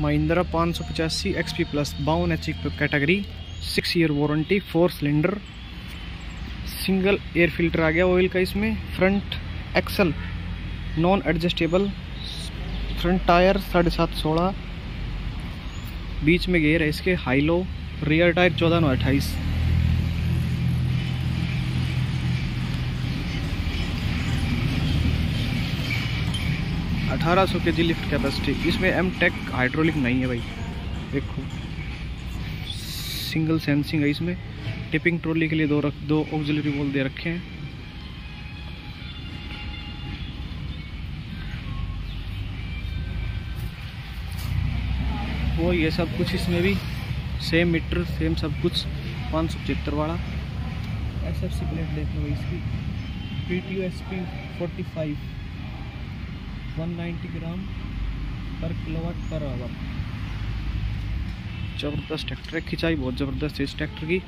महिंद्रा पाँच सौ पचासी एक्स पी प्लस बावन H category six year warranty four cylinder single air filter आ गया ऑयल का इसमें front axle non adjustable front tyre साढ़े सात सोलह, बीच में गेयर है इसके हाई लो रियर टायर चौदह नौ अट्ठाईस। अठारह सौ के जी लिफ्ट कैपेसिटी। इसमें एम टेक हाइड्रोलिक नहीं है भाई। देखो सिंगल सेंसिंग है इसमें। टिपिंग ट्रॉली के लिए दो रख, दो ऑक्सिलरी बोल दे रखे हैं। वो ये सब कुछ इसमें भी सेम मीटर सेम सब कुछ, पाँच सौ पचहत्तर वाला। एस एफ़ सी प्लेट देख लो इसकी। P T S P forty five 190 gram पर किलोवाट पर आवर। ज़बरदस्त ट्रैक्टर है, खिंचाई बहुत ज़बरदस्त है इस ट्रैक्टर की।